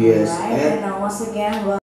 Yes, Right? and- And once again,